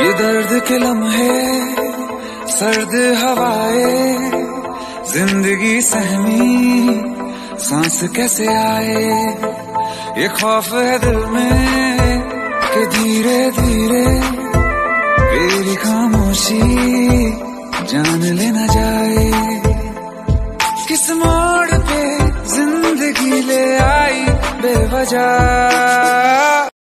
ये दर्द के लम्हे, सर्द हवाए, ज़िंदगी सहमी, सांस कैसे आए? ये खौफ है दिल में कि धीरे धीरे मेरी खामोशी जान लेना जाए। किस मोड़ पे ज़िंदगी ले आई बेवजह?